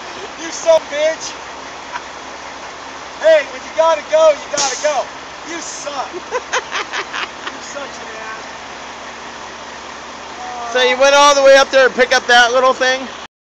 you son bitch. Hey, when you gotta go, you gotta go. You suck. you such an ass. So you went all the way up there to pick up that little thing?